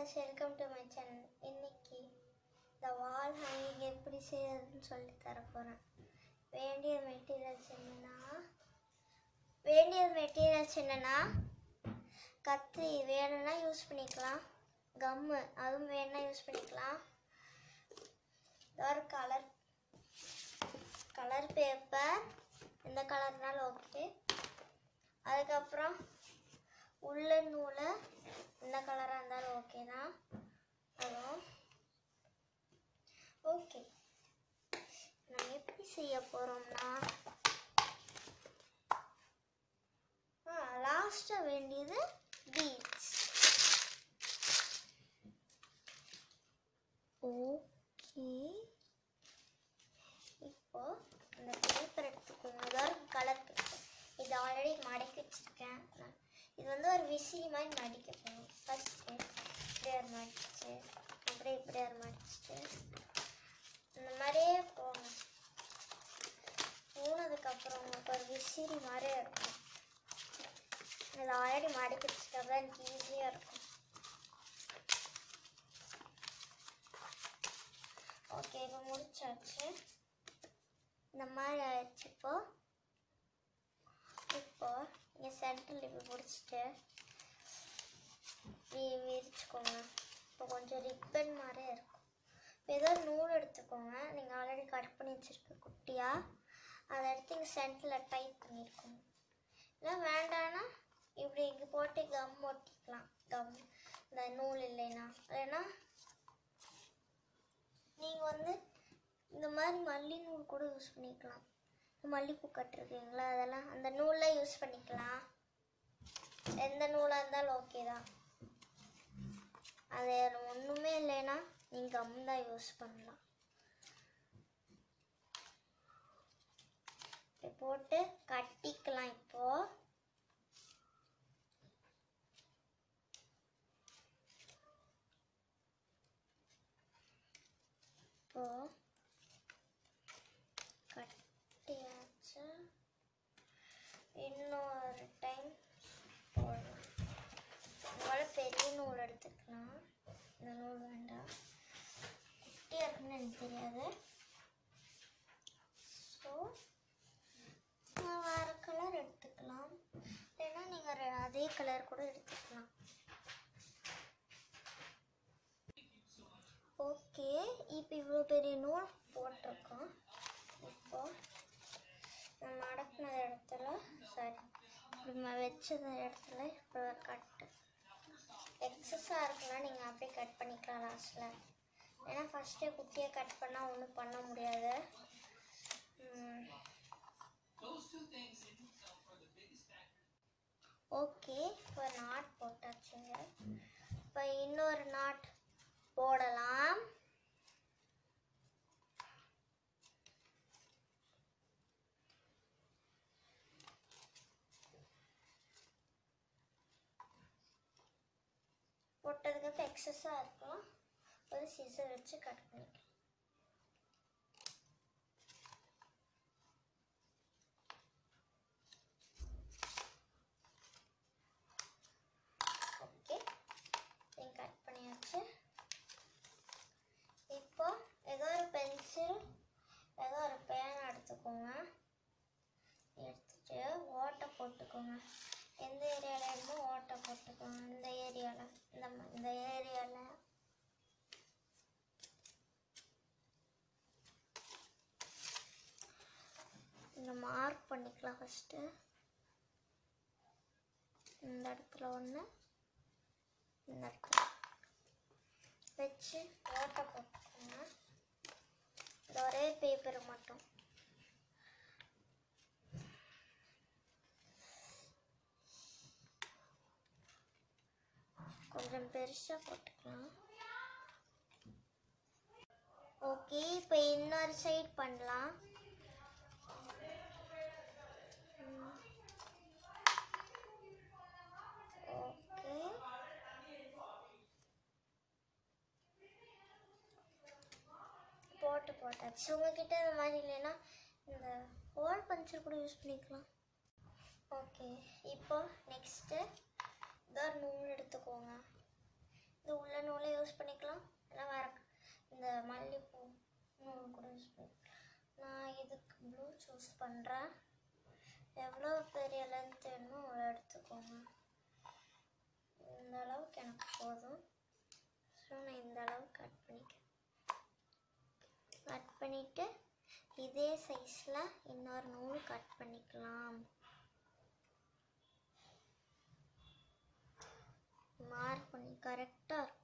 Guys welcome to my channel இன்னைக்கு இந்த வால் hanging எப்படி செய்யறதுன்னு சொல்லி தர போகிறேன் வேண்டிய மெட்டீரியல்ஸ் என்னென்னா வேண்டிய மெட்டீரியல்ஸ் என்னென்னா கத்திரி வேணும்னா யூஸ் பண்ணிக்கலாம். கம்மு அதுவும் வேணும்னா யூஸ் பண்ணிக்கலாம். ஒரு கலர் கலர் பேப்பர் எந்த கலர்னாலும் ஓகே அதுக்கப்புறம் உள்ள நூலை எந்த கலராக இருந்தாலும் ஓகே தான். அதுவும் ஓகே நம்ம எப்படி செய்ய போகிறோம்னா ஆ லாஸ்ட்டாக வேண்டியது பீட்ஸ் ஓகே இப்போ அந்த பேப்பர் எடுத்துக்கோங்க இது ஒரு கலர் பேப்பர் இது ஆல்ரெடி மடக்கி வச்சிருக்கேன் நான் இது வந்து ஒரு விசிறி மாதிரி மடிக்க போகணும் ஃபஸ்ட்டு இப்படி ஒரு மடிச்சு அப்படியே இப்படி ஒரு மடிச்சுட்டு இந்த மாதிரியே போங்க அப்புறம் உங்களுக்கு ஒரு விசிறி மாதிரி இருக்கும். இது ஆல்ரெடி மடக்கி வச்சுட்டா எனக்கு ஈஸியாக இருக்கும். ஓகே இப்போ முடிச்சாச்சு. இந்த மாதிரி ஆயிடுச்சு இப்போ. இப்போ இங்கே சென்டரில் இப்படி முடிச்சுட்டு விரிச்சுக்கோங்க. இப்போ கொஞ்சம் ரிப்பன் மாதிரி இருக்கும். இப்போ ஏதோ நூல் எடுத்துக்கோங்க. நீங்கள் ஆல்ரெடி கட் பண்ணி வச்சுருக்க குட்டியாக அதை எடுத்து இங்கே சென்டரில் டைட் பண்ணியிருக்கோம் இல்லை வேண்டான்னா இப்படி இங்கே போட்டு கம் ஒட்டிக்கலாம். கம் இந்த நூல் இல்லைன்னா. இல்லைன்னா நீங்கள் வந்து இந்த மாதிரி மல்லி நூல் கூட யூஸ் பண்ணிக்கலாம். மல்லிப்பூ கட்டிருக்கீங்களா அதெல்லாம். அந்த நூலில் யூஸ் பண்ணிக்கலாம். எந்த நூலாக இருந்தாலும் ஓகே தான். அது ஒன்றுமே இல்லைன்னா நீங்கள் கம் தான் யூஸ் பண்ணலாம். போட்டு கட்டிக்கலாம் இப்போ. இப்போ கட்டியாச்சு. இன்னொரு டைம் போடலாம். முதல்ல பெரிய நூல் எடுத்துக்கலாம். இந்த நூல் வேண்டாம். குட்டியாக இருக்குன்னு எனக்கு தெரியாது ஸோ நான் வேறு கலர் எடுத்துக்கலாம் இல்லைன்னா நீங்கள் அதே கலர் கூட எடுத்துக்கலாம். ஓகே இப்போ இவ்வளோ பெரிய நூல் போட்டிருக்கோம். இப்போ நம்ம அடக்கின இடத்துல சாரி நம்ம வச்சது இடத்துல இப்போ கட்டு எக்ஸஸாக இருக்குன்னா நீங்கள் அப்படியே கட் பண்ணிக்கலாம் லாஸ்ட்டில் ஏன்னா ஃபஸ்ட்டே குட்டியாக கட் பண்ணால் ஒன்றும் பண்ண முடியாது. ஓகே இப்போ நாட் போட்டாச்சுங்க இப்போ இன்னொரு நாட் போடலாம். போட்டதுக்கு எக்ஸஸாக இருக்கும். ஒரு சிசர் வச்சு கட் பண்ணிக்கலாம் ஓகே கட் பண்ணியாச்சு இப்போ ஏதோ ஒரு பென்சில் ஏதோ ஒரு பேனா எடுத்துக்கோங்க எடுத்துட்டு ஓட்டை போட்டுக்கோங்க எந்த ஏரியாவில் இருந்தோ ஓட்டை போட்டுக்கோங்க இந்த ஏரியாவில் இந்த இந்த ஏரியாவில் இந்த மார்க் பண்ணிக்கலாம் ஃபஸ்ட்டு இந்த இடத்துல ஒன்று இந்த இடத்துல. வச்சு ஓட்டை போட்டுக்கோங்க. இந்த ஒரே பேப்பர் மட்டும். கொஞ்சம் பெருசாக போட்டுக்கலாம். ஓகே இப்போ இன்னொரு சைட் பண்ணலாம். ஓகே போட்டு போட்டாச்சு உங்ககிட்ட இந்த மாதிரி இல்லைன்னா இந்த ஹோல் பஞ்சர் கூட யூஸ் பண்ணிக்கலாம். ஓகே இப்போ நெக்ஸ்ட்டு இதோ நூல் எடுத்துக்கோங்க. இது உள்ள நூலை யூஸ் பண்ணிக்கலாம். இல்லை வேற இந்த மல்லிகைப்பூ நூல் கூட யூஸ் பண்ணிக்கலாம். நான் இதுக்கு ப்ளூ சூஸ் பண்ணுறேன் எவ்வளோ பெரிய லென்த் வேணுமோ அவ்வளோ எடுத்துக்கோங்க. இந்த அளவுக்கு எனக்கு போதும். ஸோ நான் இந்த அளவுக்கு கட் பண்ணிக்கிறேன். கட் பண்ணிவிட்டு இதே சைஸில் இன்னொரு நூல் கட் பண்ணிக்கலாம். மார்க் பண்ணி கரெக்டாக இருக்கும்.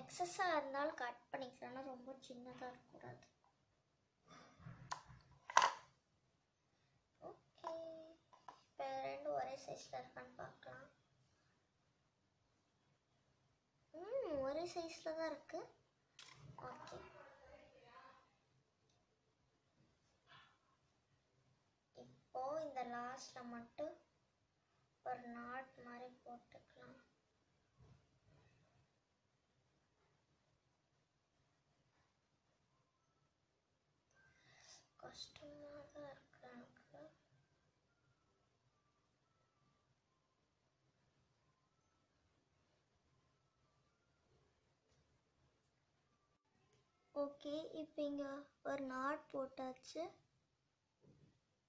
எக்ஸஸாக இருந்தாலும் கட் பண்ணிக்கிறேன்னா ரொம்ப சின்னதாக இருக்கக்கூடாது. ஓகே இப்போ ரெண்டும் ஒரே சைஸில் இருக்கான்னு பார்க்கலாம். ம் ஒரே சைஸில் தான் இருக்குது ஓகே இப்போது இந்த லாஸ்ட்டில் மட்டும் ஒரு நாட் மாதிரி போட்டுக்கலாம் கஷ்டமாக தான் இருக்கு எனக்கு ஓகே இப்போ இங்கே ஒரு நாட் போட்டாச்சு.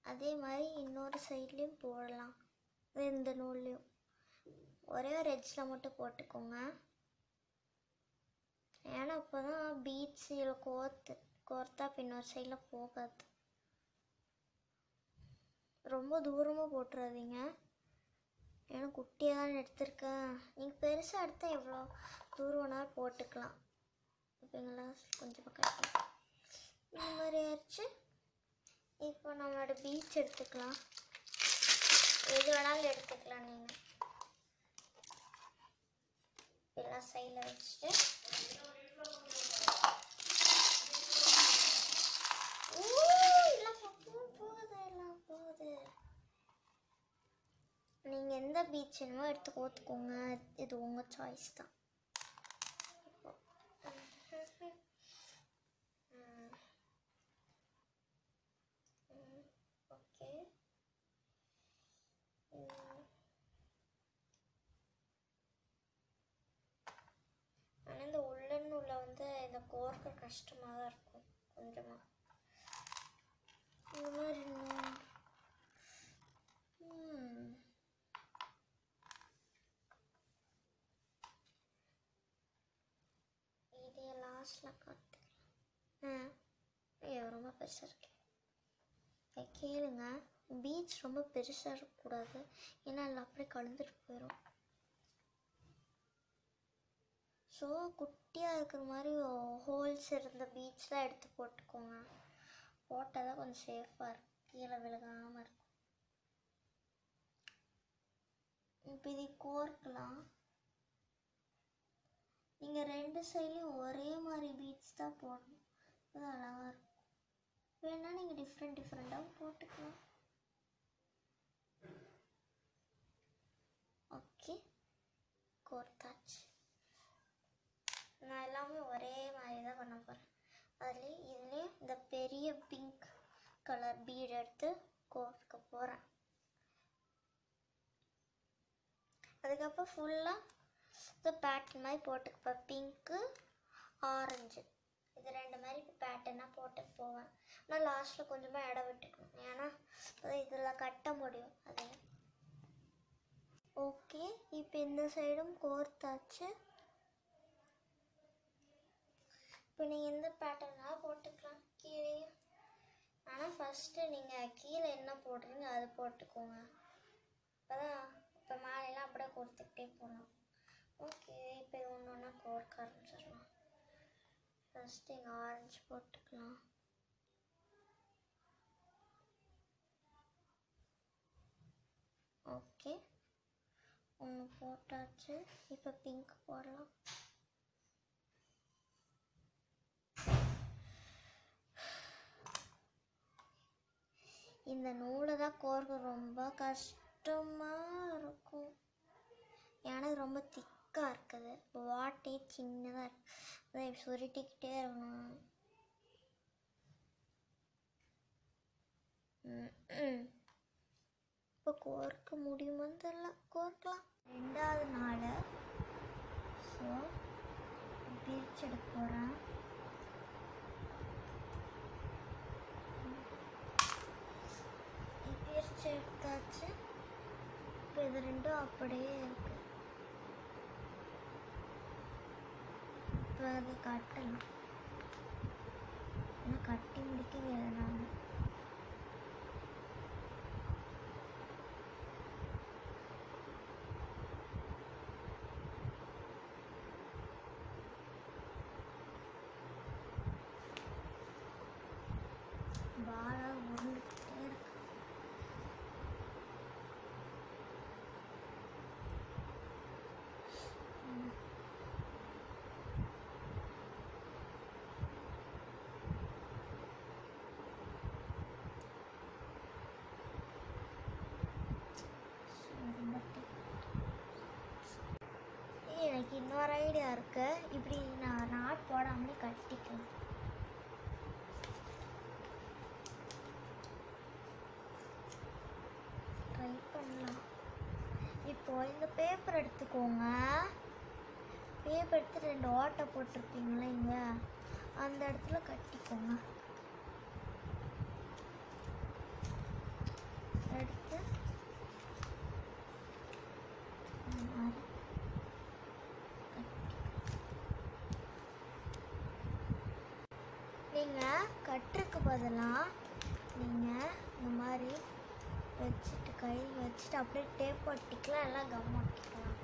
அதே மாதிரி இன்னொரு சைட்லேயும் போடலாம். இந்த நூல்லையும். ஒரே ஒரு எட்ஜில் மட்டும் போட்டுக்கோங்க. ஏன்னா அப்போ தான் பீட்ஸ் இல்லை கோர்த்து கோர்த்தா இப்போ இன்னொரு சைடில் போகாது. ரொம்ப தூரமாக போட்டுறாதீங்க. ஏன்னா குட்டியாக தான் எடுத்திருக்கேன். நீங்கள் பெருசாக எடுத்தால் எவ்வளோ தூரம் வேணாலும் போட்டுக்கலாம். ஓகேங்களா கொஞ்சம் பக்கம் இந்த மாதிரி ஆயிடுச்சு இப்போ நம்மளோட பீச் எடுத்துக்கலாம். எது வேணாலும் எடுத்துக்கலாம் நீங்கள் எல்லாம் சைடில் வச்சுட்டு. எல்லாம் எல்லாம் நீங்கள் எந்த பீச் வேணுமோ எடுத்து கோத்துக்கோங்க இது உங்கள் சாய்ஸ் தான் ம். ம், ஓகே ம். ஆனால் இந்த உள்ளன் உள்ள வந்து பார்க்க கஷ்டமாக தான் இருக்கும் கொஞ்சமாக இந்த மாதிரி இதே லாஸ்டில் காட்டுக்கலாம் ஆ ஐயோ ரொம்ப பெருசாக இருக்கு கேளுங்க பீச் ரொம்ப பெருசாக இருக்கக்கூடாது ஏன்னா அதில் அப்படியே கலந்துட்டு போயிடும் ஸோ குட்டியாக இருக்கிற மாதிரி ஹோல்ஸ் இருந்த பீச்லாம் எடுத்து போட்டுக்கோங்க. போட்டால் தான் கொஞ்சம் சேஃபாக இருக்கும். கீழே விழுகாமல் இருக்கும். இப்போ இது கோர்க்கலாம். நீங்கள் ரெண்டு சைட்லேயும் ஒரே மாதிரி பீட்ஸ் தான் போடணும். அது அழகாக இருக்கும். வேணால் நீங்கள் டிஃப்ரெண்ட் டிஃப்ரெண்ட்டாகவும் போட்டுக்கலாம் ஓகே கோர்த்தாச்சு நான் எல்லாமே ஒரே மாதிரி தான் பண்ண போகிறேன் அதுலேயும் இதுலேயும் இந்த பெரிய பிங்க் கலர் பீட் எடுத்து கோர்க்க போகிறேன் அதுக்கப்புறம் ஃபுல்லாக இந்த பேட்டர்ன் மாதிரி போட்டுக்குப்பேன் பிங்க்கு ஆரஞ்சு இது ரெண்டு மாதிரி இப்போ பேட்டர்னாக போட்டு போவேன். ஆனால் லாஸ்ட்டில் கொஞ்சமாக இடம் விட்டுக்கணும். ஏன்னா இதில் கட்ட முடியும். அது. ஓகே இப்போ இந்த சைடும் கோர்த்தாச்சு. இப்போ நீங்கள் எந்த பேட்டர்னாக போட்டுக்கலாம் கீழே ஆனால் ஃபஸ்ட்டு நீங்கள் கீழே என்ன போடுறீங்க அது போட்டுக்கோங்க. அப்போதான் இப்போ மாலையெல்லாம் அப்படியே கொடுத்துக்கிட்டே போகலாம் ஓகே இப்போ ஒன்று ஒன்றா கோர்க்க ஆரம்பிச்சிடலாம். ஃபஸ்ட்டு இங்கே ஆரஞ்சு போட்டுக்கலாம். ஓகே ஒன்று போட்டாச்சு. இப்போ பிங்க் போடலாம். இந்த நூலை தான் கோர்க்க ரொம்ப கஷ்டமாக இருக்கும். எனக்கு ரொம்ப திக்காக இருக்குது. வாட்டே சின்னதாக இருக்கு. அதை சுருட்டிக்கிட்டே இருக்கணும். இப்போ கோர்க்க முடியுமான்னு தெரில கோர்க்கலாம். ரெண்டாவது நாள். ஸோ பிரிச்சு எடுக்க போகிறேன் ஆச்சு இப்போ இது ரெண்டும் அப்படியே இருக்கு. இப்போ அது கட்டலாம் ஆனால் கட்டி முடிக்க வேணாம் நான் பாலா உருண்டுக்கிட்டே இருக்கு ம். உருண்டட்டு. ஏய், எனக்கு இன்னொரு ஐடியா இருக்கு. இப்படி நான் நாட் போடாமலே கட்டிக்கலாம் ட்ரை பண்ணலாம். இப்போ இந்த பேப்பர் எடுத்துக்கோங்க. பேப்பர் எடுத்து ரெண்டு ஓட்டை போட்டிருப்பீங்களா இங்கே? அந்த இடத்துல கட்டிக்கோங்க எடுத்து இந்த மாதிரி நீங்கள் கட்டுறதுக்கு பதிலாக நீங்கள் இந்த மாதிரி வச்சுட்டு கை வச்சுட்டு அப்படியே டேப் ஒட்டிக்கலாம் எல்லாம் கம் ஒட்டிக்கலாம்.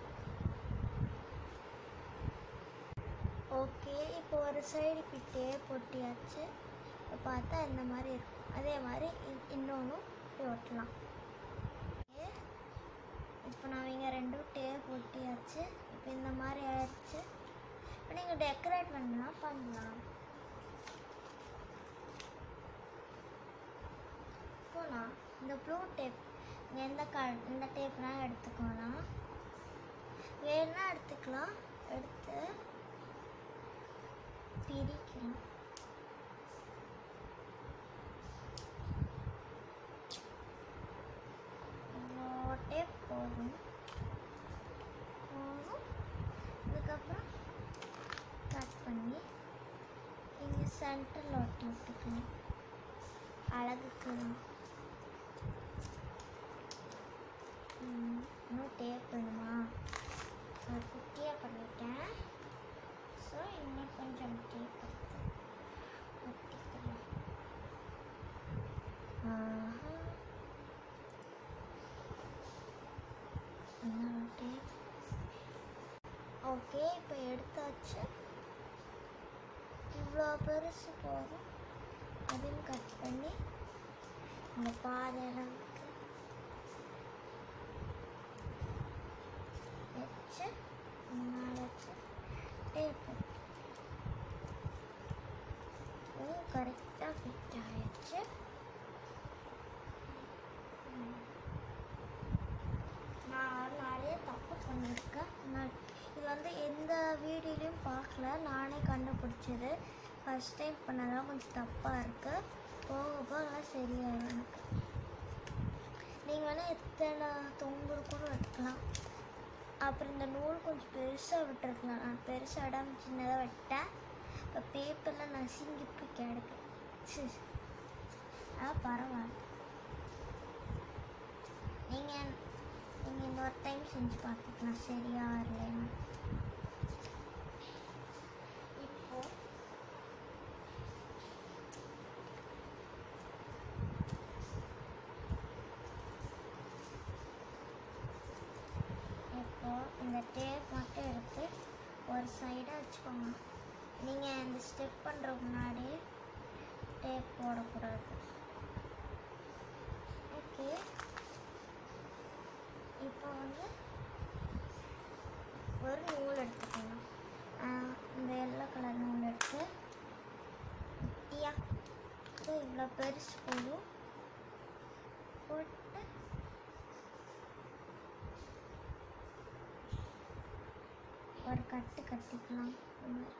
ஓகே இப்போ ஒரு சைடு இப்படி டேப் ஒட்டியாச்சு. இப்போ பார்த்தா இந்த மாதிரி இருக்கும். அதே மாதிரி இன்னொன்றும் இப்படி ஒட்டலாம். இப்போ நான் இங்கே ரெண்டும் டேப் ஒட்டியாச்சு. இப்போ இந்த மாதிரி ஆயிடுச்சு. இப்போ நீங்கள் டெக்கரேட் பண்ணலாம் பண்ணலாம். எடுத்துக்கலாம் இந்த ப்ளூ டேப் எந்த க இந்த டேப்னா எடுத்துக்கலாம் வேணா எடுத்துக்கலாம். எடுத்து பிரிக்கலாம் டேப் போதும். போதும். இதுக்கப்புறம் கட் பண்ணி இங்கே சென்டரில் ஒட்டி விட்டுக்கலாம் அழகுக்கு தான் ம், இன்னும் டேப் வேணுமா நான் குட்டியாக பண்ணிட்டேன் ஸோ இன்னும் கொஞ்சம் டேப் ஒட்டிக்கலாம் ஆஹா. இன்னொரு டேப் ஓகே இப்போ எடுத்தாச்சு இவ்வளோ பெருசு போதும் அதையும் கட் பண்ணி இந்த பாதி அளவுக்கு வச்சு மேலே வச்சு டேப் கரெக்டாக ஃபிட் ஆயிடுச்சு ம். நான் நிறைய தப்பு பண்ணியிருக்கேன் நான் இது வந்து எந்த வீடியோலையும் பார்க்கல நானே கண்டுபிடிச்சது. ஃபஸ்ட் டைம் பண்ணதான் கொஞ்சம் தப்பாக இருக்குது போக போக எல்லாம் சரியாயிடும் எனக்கு நீங்கள் வேணால் எத்தனை தொங்குடு கூட வெட்டலாம். அப்புறம் இந்த நூல் கொஞ்சம் பெருசாக விட்டுருக்கலாம். நான் பெருசாக இடம் சின்னதாக வெட்டேன். இப்போ பேப்பரில் நசுங்கி போய் கிடக்கு. சரி ஆ பரவாயில்ல. நீங்கள் நீங்கள் இன்னொரு டைம் செஞ்சு பார்த்துக்கலாம். சரியா இல்லைன்னு இப்போ இப்போ இந்த டேப் மட்டும் எடுத்து ஒரு சைடாக வச்சுக்கோங்க. நீங்கள் இந்த ஸ்டெப் பண்ணுற முன்னாடி டேப் போடக்கூடாது. ஓகே இப்போ வந்து ஒரு நூல் எடுத்துக்கணும் இந்த எல்லோ கலர் நூல் எடுத்து குட்டியாக இவ்வளோ பெருசு போதும். போட்டு ஒரு கட்டு கட்டிக்கலாம் இந்த மாதிரி.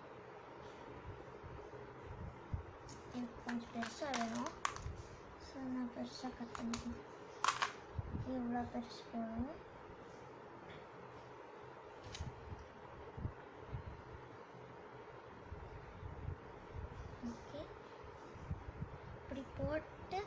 எனக்கு கொஞ்சம் பெருசாக வேணும் ஸோ நான் பெருசாக கட் பண்ணிக்கிறேன் இவ்வளோ பெருசு போதும் போட்டு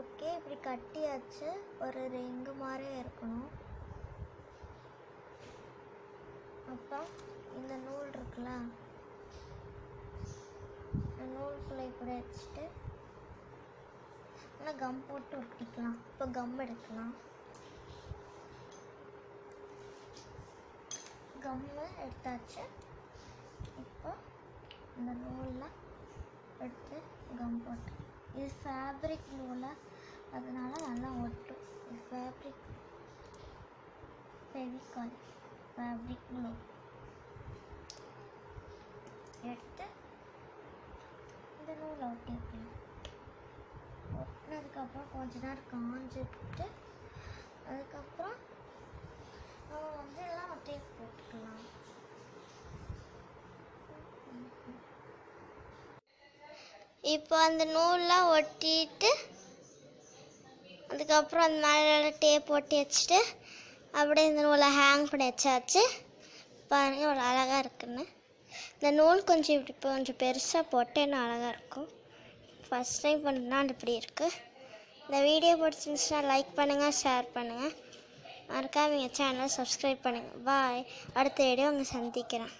ஓகே இப்படி கட்டியாச்சு ஒரு ரெங்கு மாதிரி இருக்கணும். அப்போ இந்த நூல் இருக்குல்ல நூல்குள்ளே இப்படி வச்சுட்டு ஆனால் கம் போட்டு ஒட்டிக்கலாம். இப்போ கம் எடுக்கலாம். கம்மு எடுத்தாச்சு. இப்போ இந்த நூலில் எடுத்து கம் போட்டு இது ஃபேப்ரிக் நூலை? அதனால நல்லா ஒட்டும் ஃபேப்ரிக் ஃபெவிகால் ஃபேப்ரிக் க்ளூ எடுத்து இந்த நூலை ஒட்டி ஒட்டினதுக்கப்புறம் கொஞ்ச நேரம் காஞ்சிட்டு அதுக்கப்புறம் நம்ம வந்து எல்லாம் ஒட்டி போட்டுக்கலாம். இப்போ அந்த நூல்லாம் ஒட்டிட்டு அதுக்கப்புறம் அந்த மேலே டேப் ஒட்டி வச்சுட்டு அப்படியே இந்த நூலை ஹேங் பண்ணி வச்சாச்சு. பாருங்கள் ஒரு அழகாக இருக்குன்னு. இந்த நூல் கொஞ்சம் இப்படி கொஞ்சம் பெருசாக போட்டு இன்னும் அழகாக இருக்கும். ஃபஸ்ட் டைம் பண்ணால் இப்படி இருக்குது இந்த வீடியோ பிடிச்சிருந்துச்சுன்னா லைக் பண்ணுங்கள் ஷேர் பண்ணுங்கள் மறக்காம எங்கள் சேனலை சப்ஸ்கிரைப் பண்ணுங்கள் பாய் அடுத்த வீடியோ உங்களை சந்திக்கிறேன்.